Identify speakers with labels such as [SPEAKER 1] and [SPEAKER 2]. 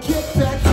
[SPEAKER 1] get back